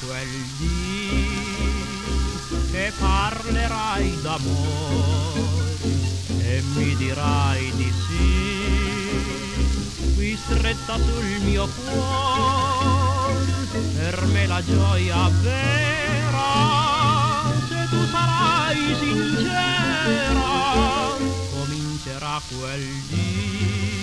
quel dì che parlerai d'amore e mi dirai di sì, qui stretta sul mio cuore, per me la gioia vera, se tu sarai sincera, comincerà quel dì